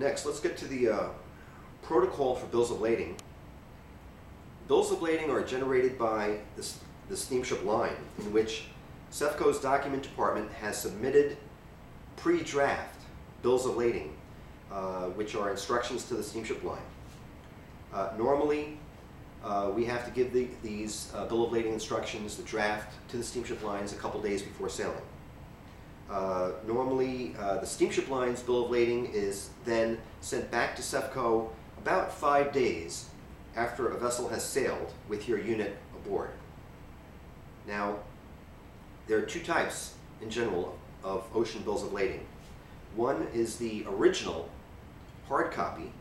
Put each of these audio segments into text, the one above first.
Next, let's get to the uh, protocol for bills of lading. Bills of lading are generated by the, the steamship line, in which Sefco's document department has submitted pre-draft bills of lading, uh, which are instructions to the steamship line. Uh, normally, uh, we have to give the, these uh, bill of lading instructions, the draft, to the steamship lines a couple days before sailing. Uh, normally, uh, the steamship line's bill of lading is then sent back to Sefco about five days after a vessel has sailed with your unit aboard. Now, there are two types in general of ocean bills of lading. One is the original hard copy,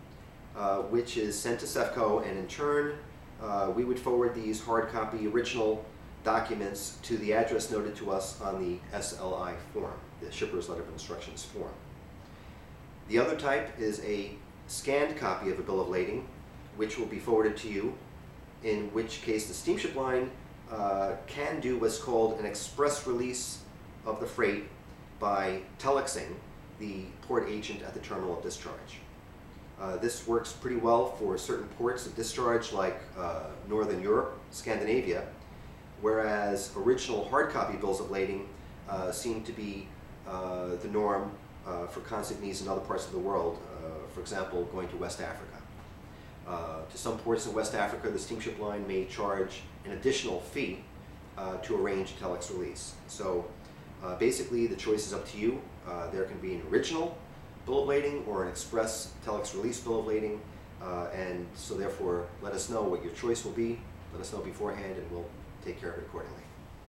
uh, which is sent to Sefco, and in turn, uh, we would forward these hard copy original documents to the address noted to us on the SLI form, the Shipper's Letter of Instructions form. The other type is a scanned copy of a bill of lading, which will be forwarded to you, in which case the steamship line uh, can do what's called an express release of the freight by telexing the port agent at the terminal of discharge. Uh, this works pretty well for certain ports of discharge like uh, Northern Europe, Scandinavia, whereas original hard copy bills of lading uh, seem to be uh, the norm uh, for needs in other parts of the world, uh, for example, going to West Africa. Uh, to some ports in West Africa, the steamship line may charge an additional fee uh, to arrange a telex release. So basically, the choice is up to you. There can be an original bill of lading or an express telex release bill of lading, and so therefore, let us know what your choice will be. Let us know beforehand, and we'll take care of it accordingly.